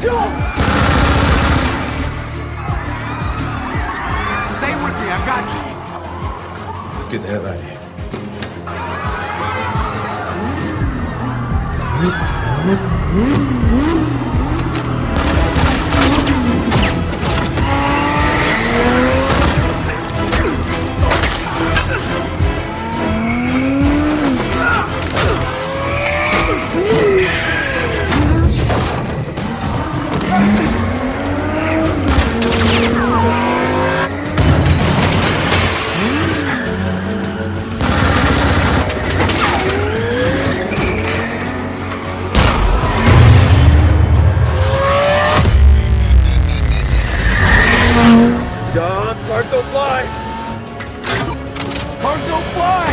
Go! Stay with me, I got you. Let's get the hell out of here. Cars fly! Don't fly!